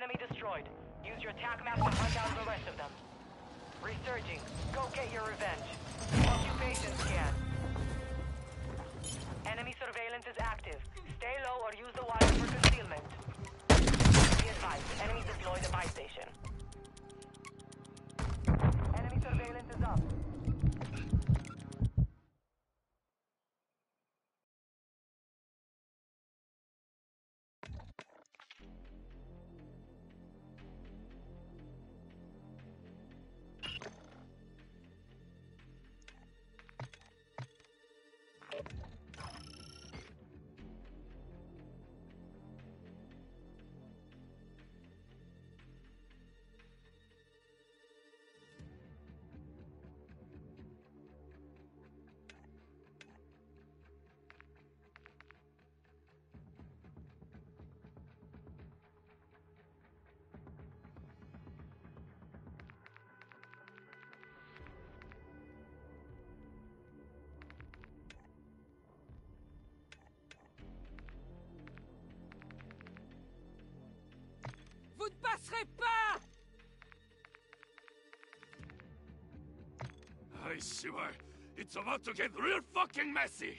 Enemy destroyed. Use your attack map to hunt down the rest of them. Resurging. Go get your revenge. Occupation scan. Enemy surveillance is active. Stay low or use the wire for concealment. Be advised, enemy deployed a buy station. Enemy surveillance is up. Swear, it's about to get real fucking messy.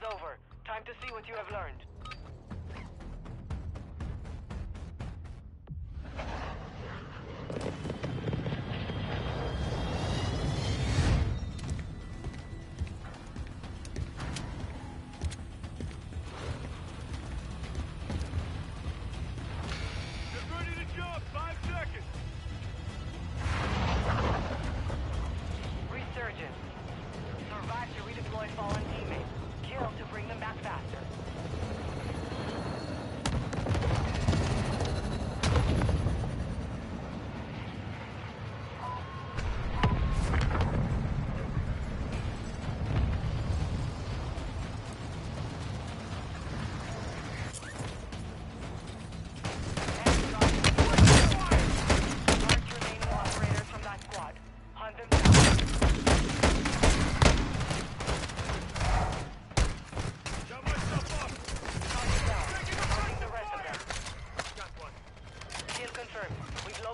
over. Time to see what you have learned.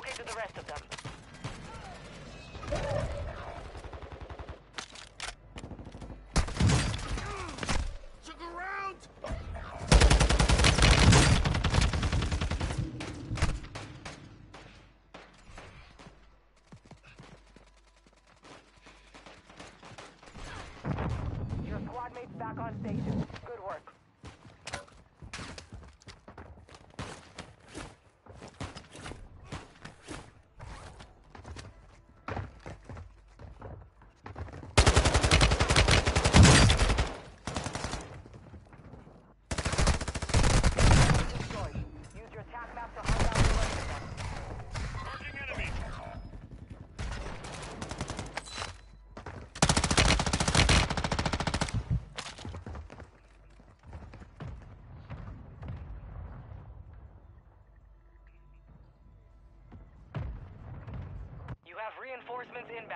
located the rest of them. back on station. Reinforcements inbound.